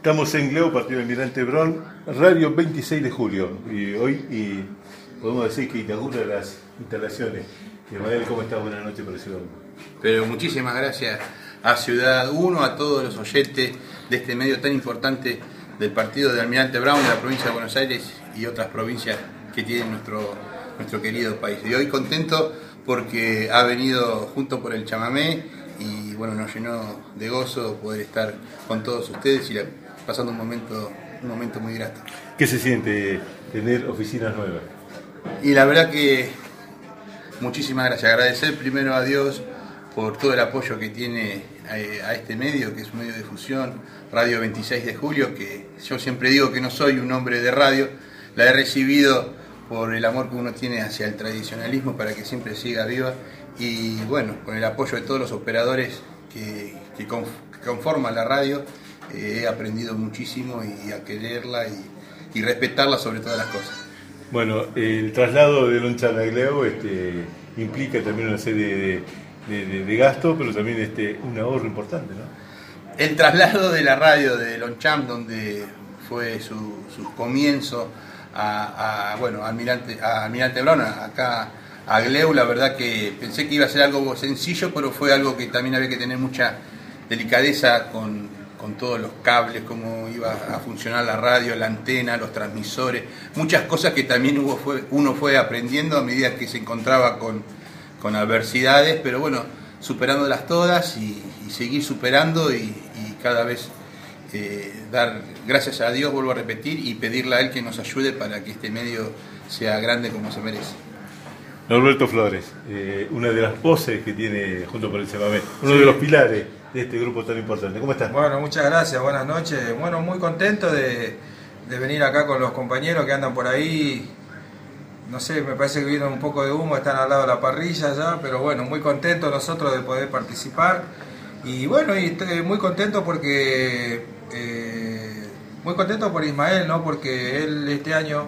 Estamos en Gleo, partido de Almirante Brown, radio 26 de julio. Y hoy podemos decir que inaugura las instalaciones. Ismael, ¿cómo está? Buenas noches para Ciudad 1. Pero muchísimas gracias a Ciudad 1, a todos los oyentes de este medio tan importante del partido de Almirante Brown de la provincia de Buenos Aires y otras provincias que tiene nuestro, nuestro querido país. Y hoy contento porque ha venido junto por el chamamé y bueno, nos llenó de gozo poder estar con todos ustedes y pasando un momento, un momento muy grato. ¿Qué se siente tener oficinas nuevas? Y la verdad que muchísimas gracias. Agradecer primero a Dios por todo el apoyo que tiene a, este medio, que es un medio de difusión, Radio 26 de Julio, que yo siempre digo que no soy un hombre de radio, la he recibido por el amor que uno tiene hacia el tradicionalismo para que siempre siga viva y bueno, con el apoyo de todos los operadores que, conforman la radio, eh, he aprendido muchísimo y a quererla y, respetarla sobre todas las cosas. Bueno, el traslado de Loncha a este, implica también una serie de, de, gastos, pero también este, un ahorro importante, ¿no? El traslado de la radio de Loncham, donde fue su, su comienzo, a, bueno, Almirante, a Almirante acá a Gleu, la verdad que pensé que iba a ser algo sencillo, pero fue algo que también había que tener mucha delicadeza con, con todos los cables, cómo iba a funcionar la radio, la antena, los transmisores, muchas cosas que también hubo, fue, uno fue aprendiendo a medida que se encontraba con, con adversidades, pero bueno, superándolas todas y, seguir superando y cada vez eh, dar gracias a Dios, vuelvo a repetir, y pedirle a Él que nos ayude para que este medio sea grande como se merece. Norberto Flores, eh, una de las voces que tiene junto con el CEMAME, uno de los pilares de este grupo tan importante. ¿Cómo estás? Bueno, muchas gracias, buenas noches. Bueno, muy contento de, venir acá con los compañeros que andan por ahí. No sé, me parece que viene un poco de humo, están al lado de la parrilla ya, pero bueno, muy contento nosotros de poder participar. Y bueno, y estoy muy contento porque eh, muy contento por Ismael, ¿no? Porque él este año,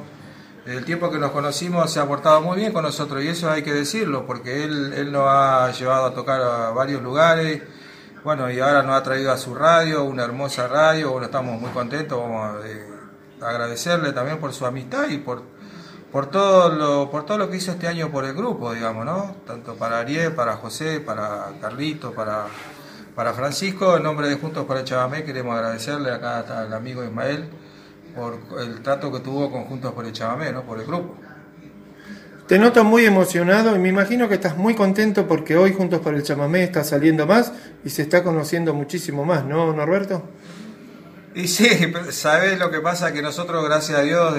el tiempo que nos conocimos, se ha portado muy bien con nosotros y eso hay que decirlo, porque él, él nos ha llevado a tocar a varios lugares, bueno, y ahora nos ha traído a su radio, una hermosa radio, bueno, estamos muy contentos, vamos a eh, agradecerle también por su amistad y por, por, todo lo, por todo lo que hizo este año por el grupo, digamos, ¿no? Tanto para Ariel, para José, para Carlito, para para Francisco, en nombre de Juntos para el Chabamé, queremos agradecerle acá al amigo Ismael por el trato que tuvo con Juntos por el Chabamé, ¿no? por el grupo. Te noto muy emocionado y me imagino que estás muy contento porque hoy Juntos por el Chamamé está saliendo más y se está conociendo muchísimo más, ¿no, Norberto? Y sí, sabes lo que pasa? Que nosotros, gracias a Dios,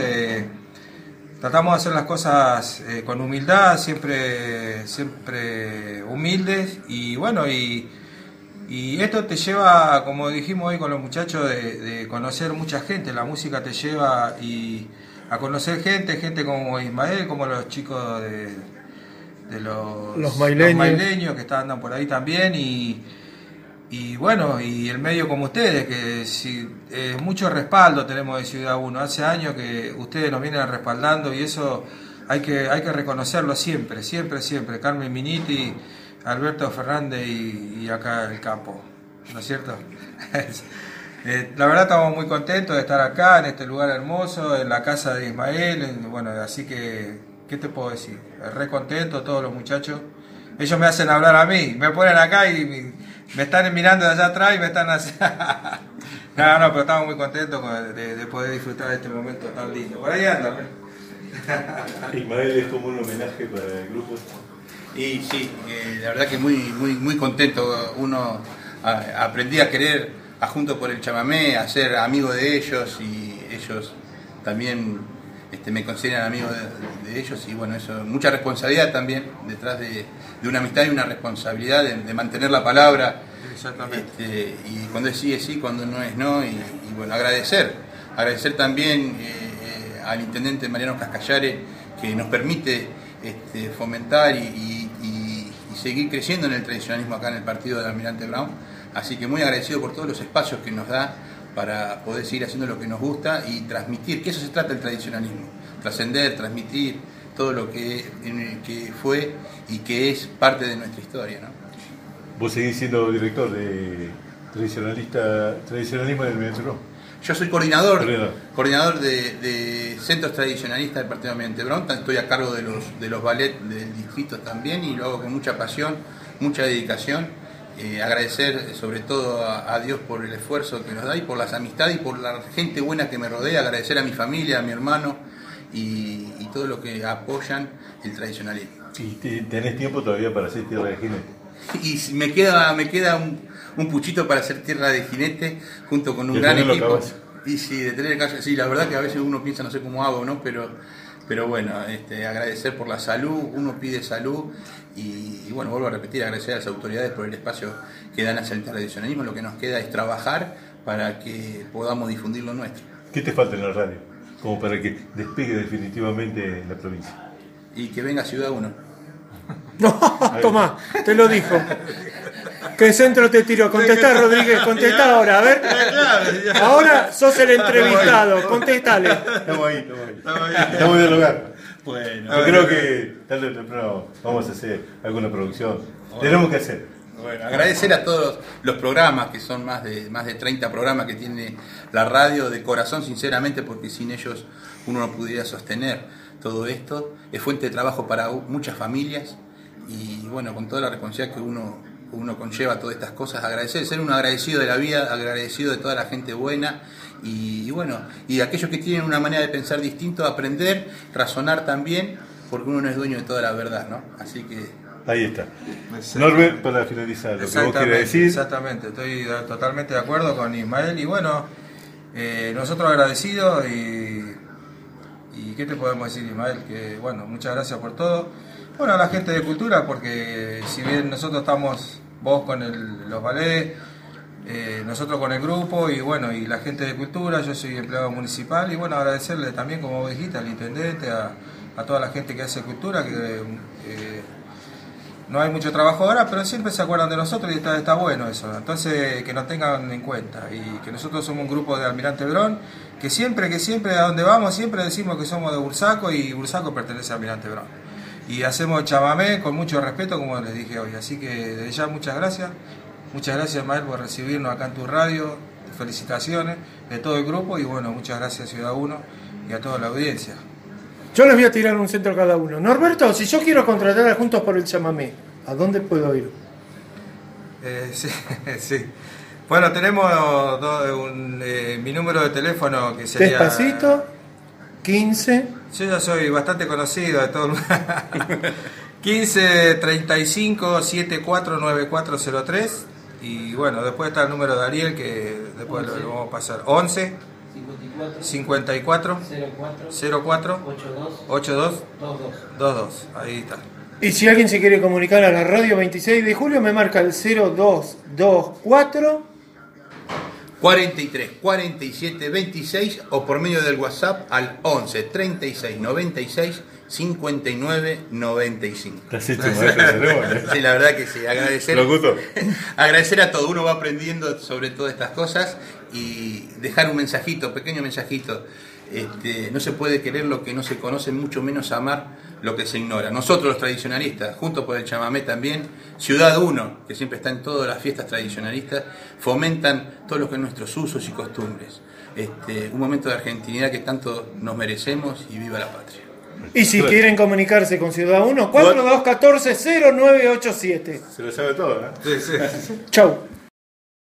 tratamos de hacer las cosas eh, con humildad, siempre, siempre humildes y bueno, y y esto te lleva, como dijimos hoy con los muchachos, de, conocer mucha gente. La música te lleva y a conocer gente, gente como Ismael, como los chicos de, los, los, maileños. que están por ahí también. Y, bueno, y el medio como ustedes, que si, mucho respaldo tenemos de Ciudad 1. Hace años que ustedes nos vienen respaldando y eso hay que, hay que reconocerlo siempre, siempre, siempre. Carmen Miniti Alberto Fernández y, acá el campo, ¿no es cierto? Eh, la verdad estamos muy contentos de estar acá, en este lugar hermoso, en la casa de Ismael, bueno, así que, ¿qué te puedo decir? Re contento todos los muchachos. Ellos me hacen hablar a mí, me ponen acá y me, están mirando de allá atrás y me están haciendo... no, no, pero estamos muy contentos de, poder disfrutar de este momento tan lindo. Por ahí anda. Ismael es como un homenaje para el grupo. Y sí, eh, la verdad que muy, muy, muy contento. Uno aprendí a querer a Junto por el Chamamé, a ser amigo de ellos y ellos también este, me consideran amigo de, ellos y bueno, eso, mucha responsabilidad también detrás de, una amistad y una responsabilidad de, mantener la palabra. Este, y cuando es sí es sí, cuando no es no, y, bueno, agradecer, agradecer también eh, eh, al intendente Mariano Cascallare que nos permite este, fomentar y seguir creciendo en el tradicionalismo acá en el partido del Almirante Brown. Así que muy agradecido por todos los espacios que nos da para poder seguir haciendo lo que nos gusta y transmitir, que eso se trata el tradicionalismo, trascender, transmitir todo lo que, que fue y que es parte de nuestra historia. ¿no? Vos seguís siendo director de tradicionalista, tradicionalismo del Brown. Yo soy coordinador, Coordinador. coordinador de, de centros tradicionalistas del Partido Ambiente Bron, estoy a cargo de los, de los ballet del distrito también y lo hago con mucha pasión, mucha dedicación. Eh, agradecer eh, sobre todo a, a Dios por el esfuerzo que nos da y por las amistades y por la gente buena que me rodea, agradecer a mi familia, a mi hermano y, y todo lo que apoyan el tradicionalismo. ¿Y te- tenés tiempo todavía para hacer tierra de jinete? Y me queda, me queda un, un puchito para hacer tierra de jinete junto con un gran equipo. Y sí, de tener el caballo, sí, la verdad que a veces uno piensa no sé cómo hago, ¿no? Pero, pero bueno, este, agradecer por la salud, uno pide salud y, y bueno, vuelvo a repetir, agradecer a las autoridades por el espacio que dan hacia el tradicionalismo. Lo que nos queda es trabajar para que podamos difundir lo nuestro. ¿Qué te falta en la radio? Como para que despegue definitivamente en la provincia. Y que venga Ciudad 1. No, tomá, te lo dijo. ¿Qué centro te tiró? Contestá, Rodríguez, contestá ahora, a ver. Ahora sos el entrevistado, contestale. Estamos ahí, estamos ahí. Estamos dialogando. Bueno, Yo creo que tarde o temprano vamos a hacer alguna producción. Tenemos que hacer. Bueno, agradecer a todos los programas, que son más de, más de 30 programas que tiene la radio, de corazón, sinceramente, porque sin ellos uno no pudiera sostener todo esto. Es fuente de trabajo para muchas familias y bueno, con toda la responsabilidad que uno, uno conlleva todas estas cosas, agradecer, ser un agradecido de la vida, agradecido de toda la gente buena y, y bueno, y aquellos que tienen una manera de pensar distinto, aprender, razonar también, porque uno no es dueño de toda la verdad, ¿no? Así que Ahí está. Norbert, para finalizar, lo que vos quieras Exactamente, decir. exactamente, estoy totalmente de acuerdo con Ismael y bueno, eh, nosotros agradecidos y, y ¿qué te podemos decir Ismael? Que bueno, muchas gracias por todo. Bueno, a la gente de cultura, porque si bien nosotros estamos, vos con los ballets, eh, nosotros con el grupo y bueno, y la gente de cultura, yo soy empleado municipal y bueno, agradecerle también, como vos dijiste, al intendente, a, a toda la gente que hace cultura, que... eh, no hay mucho trabajo ahora, pero siempre se acuerdan de nosotros y está, está bueno eso. Entonces, que nos tengan en cuenta y que nosotros somos un grupo de Almirante Brón, que siempre, que siempre, a donde vamos, siempre decimos que somos de Bursaco y Bursaco pertenece a Almirante Brón. Y hacemos chamamé con mucho respeto, como les dije hoy. Así que desde ya muchas gracias. Muchas gracias, Mael, por recibirnos acá en tu radio. Felicitaciones de todo el grupo y bueno, muchas gracias Ciudad 1 y a toda la audiencia. Yo les voy a tirar un centro a cada uno. Norberto, si yo quiero contratar a Juntos por el Chamamé, ¿a dónde puedo ir? Eh, sí, sí. Bueno, tenemos do- un, eh, mi número de teléfono que sería... Despacito, 15. Yo ya soy bastante conocido de todo el mundo. 15 35 74 9403 y bueno, después está el número de Ariel que después lo, lo vamos a pasar. 11 54 04 04 82 82 22. 22. Ahí está. Y si alguien se quiere comunicar a la radio 26 de julio, me marca el 0224. 43 47 26 o por medio del WhatsApp al 11 36 96 59 95. Te has hecho maestro de ceremonia. Sí, la verdad que sí, agradecer, agradecer a todo, uno va aprendiendo sobre todas estas cosas y dejar un mensajito, pequeño mensajito. Este, no se puede querer lo que no se conoce, mucho menos amar lo que se ignora. Nosotros los tradicionalistas, junto por el chamamé también, Ciudad 1, que siempre está en todas las fiestas tradicionalistas, fomentan todo lo que es nuestros usos y costumbres. Este, un momento de argentinidad que tanto nos merecemos y viva la patria. Y si Claro. quieren comunicarse con Ciudad 1, 4214-0987. Se lo sabe todo, ¿eh? Sí, sí. Chau.